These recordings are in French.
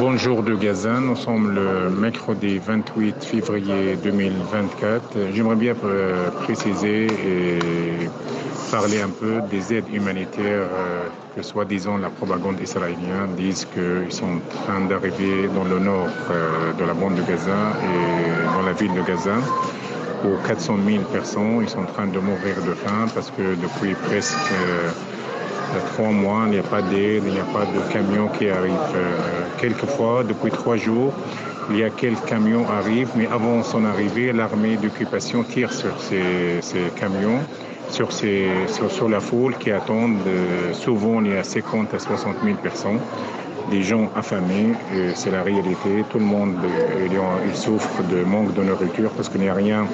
Bonjour de Gaza, nous sommes le mercredi 28 février 2024. J'aimerais bien euh, préciser et parler un peu des aides humanitaires euh, que soi-disant la propagande israélienne disent qu'ils sont en train d'arriver dans le nord euh, de la bande de Gaza et dans la ville de Gaza pour 400 000 personnes. Ils sont en train de mourir de faim parce que depuis presque trois mois, il n'y a pas d'aide, il n'y a pas de camion qui arrive. Euh, quelquefois, depuis trois jours, il y a quelques camions arrivent, mais avant son arrivée, l'armée d'occupation tire sur ces, camions, sur, ces, sur, la foule qui attendent. Euh, souvent, il y a 50 à 60 000 personnes des gens affamés, c'est la réalité. Tout le monde il souffre de manque de nourriture parce qu'il n'y a rien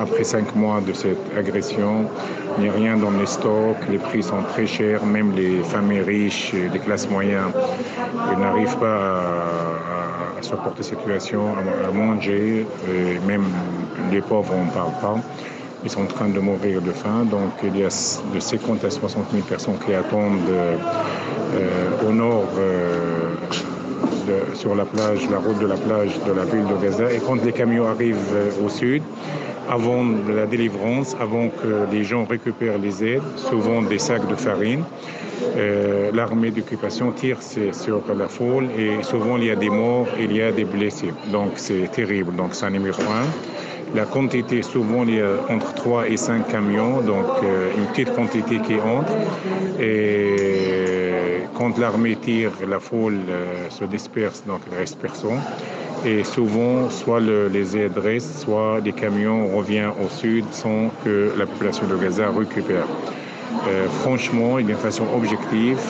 après cinq mois de cette agression. Il n'y a rien dans les stocks, les prix sont très chers, même les familles riches, les classes moyennes, n'arrivent pas à, supporter cette situation, à, manger, même les pauvres, on ne parle pas. Ils sont en train de mourir de faim. Donc il y a de 50 à 60 000 personnes qui attendent euh, au nord euh, sur la plage, la route de la plage de la ville de Gaza. Et quand les camions arrivent euh, au sud, avant la délivrance, avant que les gens récupèrent les aides, souvent des sacs de farine, l'armée d'occupation tire sur la foule et souvent il y a des morts, il y a des blessés. Donc c'est terrible. Donc c'est un numéro un. La quantité, souvent, il y a entre 3 et 5 camions, donc euh, une petite quantité qui entre. Et quand l'armée tire, la foule euh, se disperse, donc il reste personne. Et souvent, soit les aides restent, soit les camions reviennent au sud sans que la population de Gaza récupère. Euh, franchement, d'une façon objective,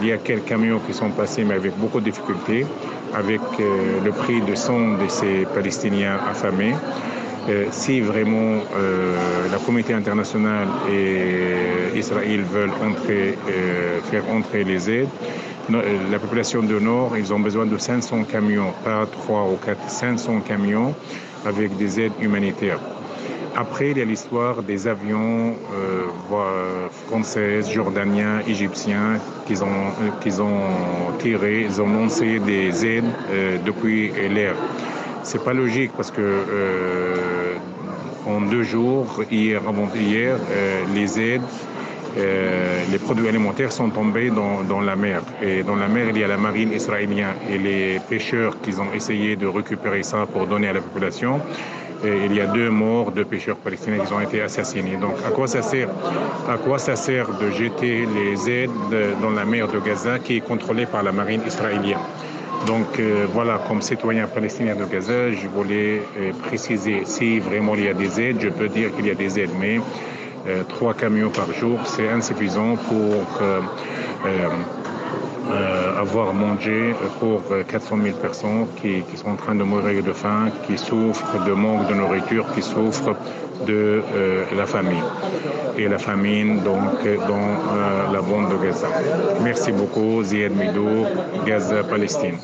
il y a quelques camions qui sont passés, mais avec beaucoup de difficultés, avec le prix de sang de ces Palestiniens affamés. Euh, si vraiment euh, la communauté internationale et Israël veulent entrer, euh, faire entrer les aides, la population du Nord, ils ont besoin de 500 camions, pas 3 ou 4, 500 camions avec des aides humanitaires. Après, il y a l'histoire des avions euh, français, jordaniens, égyptiens qu'ils ont, qu'ils ont tiré, ils ont lancé des aides depuis l'air. C'est pas logique parce que euh, en deux jours, hier, avant-hier, euh, les aides, euh, les produits alimentaires sont tombés dans, dans, la mer. Et dans la mer, il y a la marine israélienne et les pêcheurs qui ont essayé de récupérer ça pour donner à la population. Il y a deux morts, deux pêcheurs palestiniens qui ont été assassinés. Donc, à quoi ça sert? À quoi ça sert de jeter les aides dans la mer de Gaza qui est contrôlée par la marine israélienne? Donc euh, voilà, comme citoyen palestinien de Gaza, je voulais euh, préciser si vraiment il y a des aides, je peux dire qu'il y a des aides, mais euh, trois camions par jour, c'est insuffisant pour avoir mangé pour 400 000 personnes qui, sont en train de mourir de faim, qui souffrent de manque de nourriture, qui souffrent de la famine. Et la famine, donc, dans la bande de Gaza. Merci beaucoup, Ziad Midou, Gaza, Palestine.